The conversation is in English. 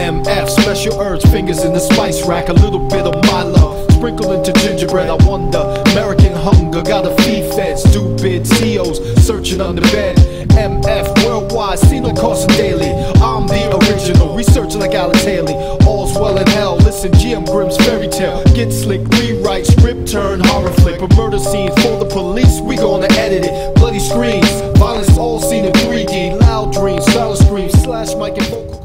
MF, special urge, fingers in the spice rack, a little bit of my love, sprinkle into gingerbread, I wonder, American hunger, gotta feed fed, stupid CEOs searching on the bed, MF, worldwide, seen no Carson Daly, I'm the original, researching like Alex Haley. all's well in hell, listen, GM Grimm's fairy tale, get slick, rewrite, script turn, horror flick, a murder scene, for the police, we gonna edit it, bloody screams, violence all seen in 3D, loud dreams, silent screams, slash mic and vocal.